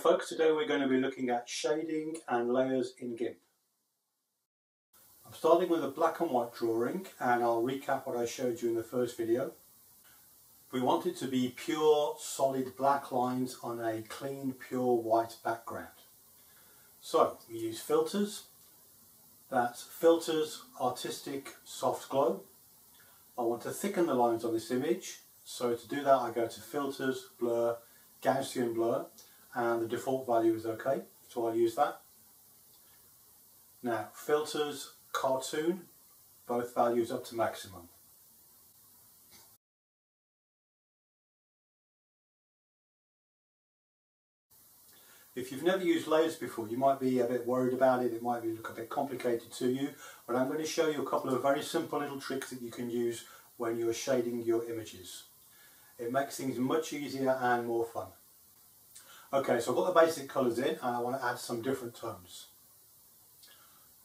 folks, today we're going to be looking at shading and layers in GIMP. I'm starting with a black and white drawing and I'll recap what I showed you in the first video. We want it to be pure solid black lines on a clean pure white background. So we use filters, that's filters artistic soft glow. I want to thicken the lines on this image so to do that I go to filters, blur, Gaussian blur and the default value is okay so I'll use that. Now filters, cartoon, both values up to maximum. If you've never used layers before, you might be a bit worried about it, it might look a bit complicated to you, but I'm going to show you a couple of very simple little tricks that you can use when you're shading your images. It makes things much easier and more fun. Okay, so I've got the basic colours in and I want to add some different tones.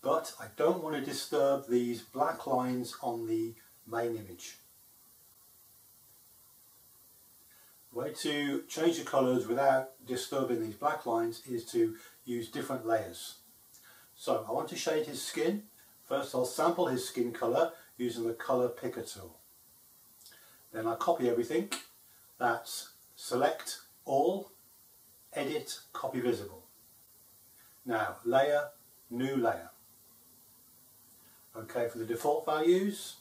But I don't want to disturb these black lines on the main image. The way to change the colours without disturbing these black lines is to use different layers. So I want to shade his skin. First I'll sample his skin colour using the colour picker tool. Then I copy everything. That's select all, edit, copy visible. Now layer, new layer. Okay, for the default values.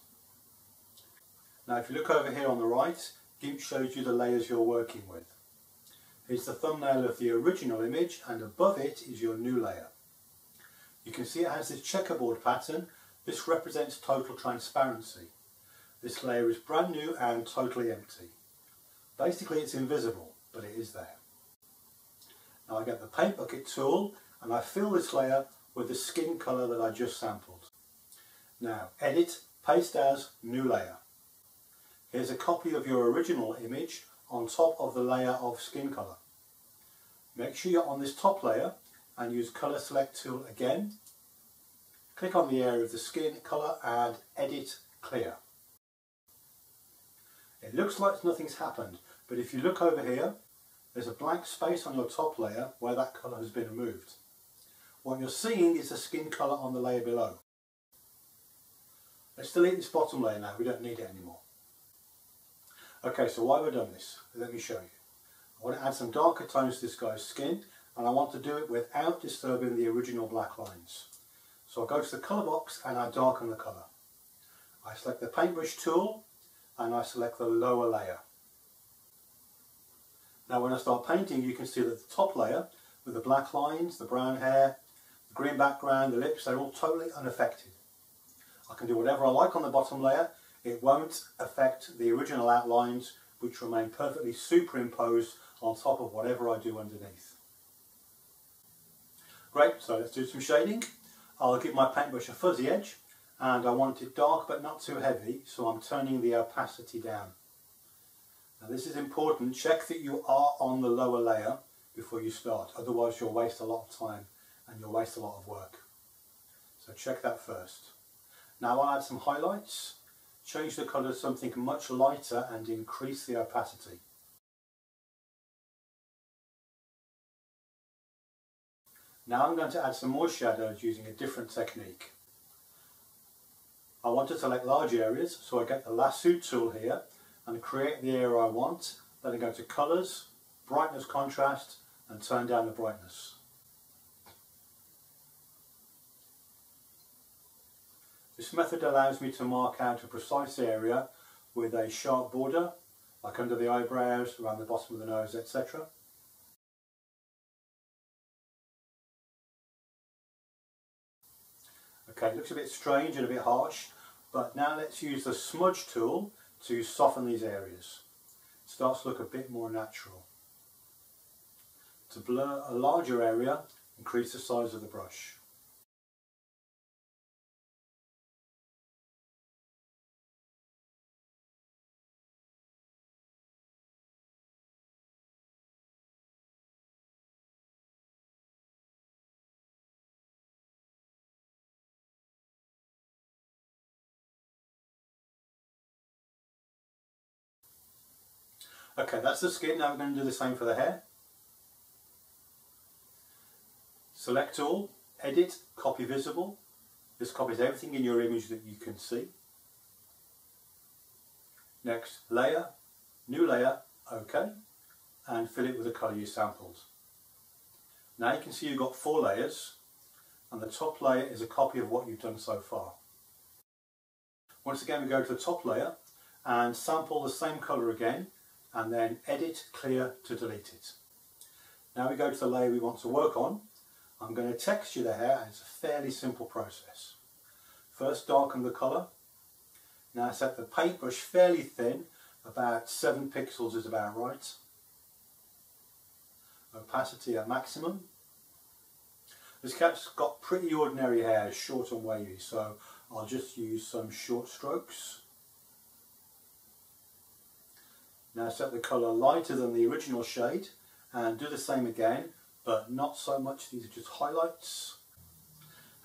Now if you look over here on the right, GIMP shows you the layers you're working with. It's the thumbnail of the original image and above it is your new layer. You can see it has this checkerboard pattern. This represents total transparency. This layer is brand new and totally empty. Basically it's invisible, but it is there. Now I get the paint bucket tool and I fill this layer with the skin colour that I just sampled. Now edit, paste as, new layer. Here's a copy of your original image on top of the layer of skin colour. Make sure you're on this top layer and use colour select tool again. Click on the area of the skin colour and edit clear. It looks like nothing's happened, but if you look over here, there's a blank space on your top layer where that colour has been removed. What you're seeing is the skin colour on the layer below. Let's delete this bottom layer now, we don't need it anymore. Okay, so why I done this? Let me show you. I want to add some darker tones to this guy's skin and I want to do it without disturbing the original black lines. So I go to the colour box and I darken the colour. I select the paintbrush tool and I select the lower layer. Now when I start painting you can see that the top layer with the black lines, the brown hair, the green background, the lips, they're all totally unaffected. I can do whatever I like on the bottom layer, it won't affect the original outlines which remain perfectly superimposed on top of whatever I do underneath. Great, so let's do some shading. I'll give my paintbrush a fuzzy edge and I want it dark but not too heavy so I'm turning the opacity down. Now this is important, check that you are on the lower layer before you start otherwise you'll waste a lot of time and you'll waste a lot of work. So check that first. Now I'll add some highlights, change the colour to something much lighter and increase the opacity. Now I'm going to add some more shadows using a different technique. I want to select large areas, so I get the lasso tool here and create the area I want. Then I go to colours, brightness contrast and turn down the brightness. This method allows me to mark out a precise area with a sharp border, like under the eyebrows, around the bottom of the nose, etc. Okay, it looks a bit strange and a bit harsh, but now let's use the smudge tool to soften these areas. It starts to look a bit more natural. To blur a larger area, increase the size of the brush. Okay, that's the skin. Now we're going to do the same for the hair. Select all, edit, copy visible. This copies everything in your image that you can see. Next, layer, new layer, OK, and fill it with the colour you sampled. Now you can see you've got four layers, and the top layer is a copy of what you've done so far. Once again we go to the top layer and sample the same colour again and then edit, clear to delete it. Now we go to the layer we want to work on. I'm going to texture the hair it's a fairly simple process. First darken the colour. Now set the paintbrush fairly thin, about 7 pixels is about right. Opacity at maximum. This cat's got pretty ordinary hair, short and wavy, so I'll just use some short strokes. Now set the colour lighter than the original shade and do the same again but not so much, these are just highlights.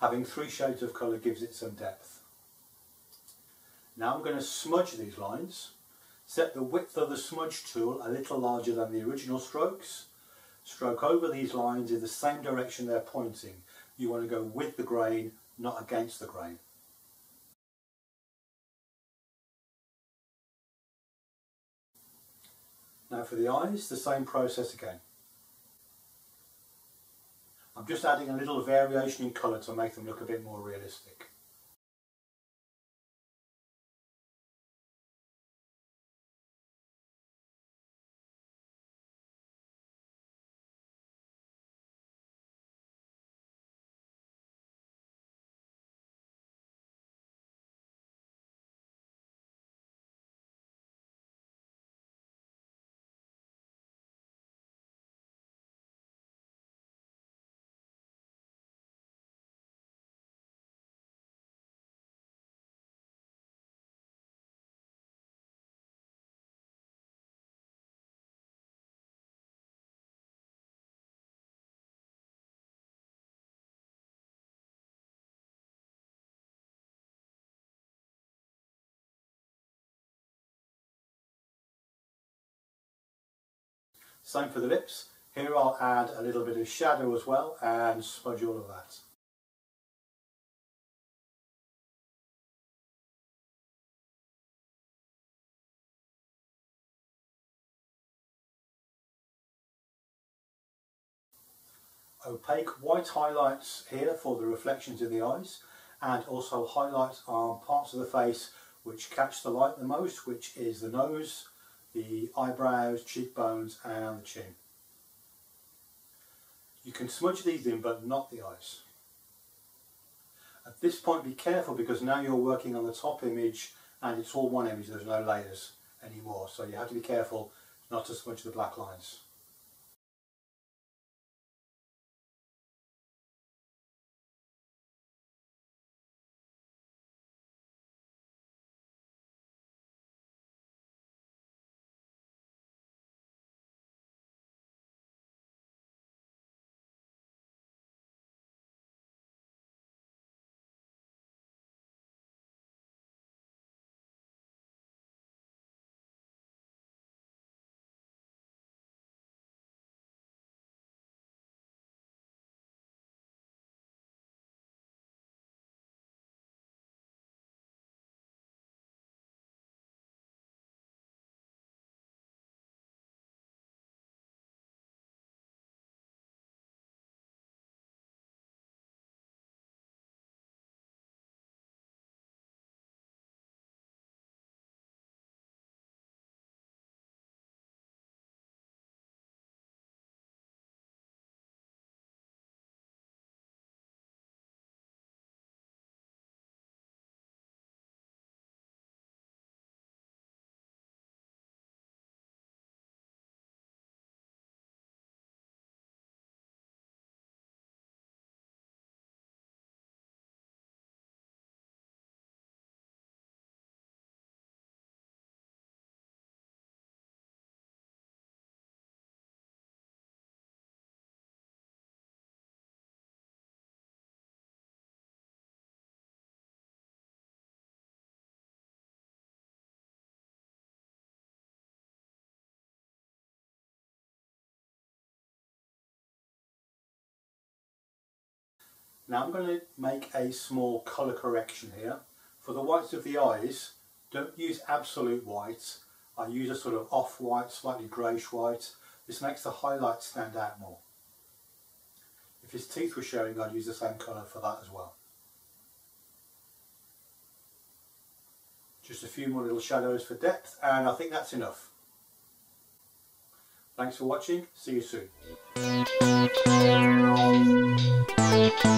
Having three shades of colour gives it some depth. Now I'm going to smudge these lines. Set the width of the smudge tool a little larger than the original strokes. Stroke over these lines in the same direction they're pointing. You want to go with the grain, not against the grain. Now for the eyes, the same process again. I'm just adding a little variation in colour to make them look a bit more realistic. Same for the lips. Here I'll add a little bit of shadow as well and smudge all of that. Opaque white highlights here for the reflections in the eyes and also highlights on parts of the face which catch the light the most which is the nose, the eyebrows, cheekbones and the chin. You can smudge these in but not the eyes. At this point be careful because now you're working on the top image and it's all one image, there's no layers anymore so you have to be careful not to smudge the black lines. Now I'm going to make a small colour correction here. For the whites of the eyes, don't use absolute whites. I use a sort of off-white, slightly greyish white. This makes the highlights stand out more. If his teeth were showing, I'd use the same colour for that as well. Just a few more little shadows for depth, and I think that's enough. Thanks for watching, see you soon. Thank you.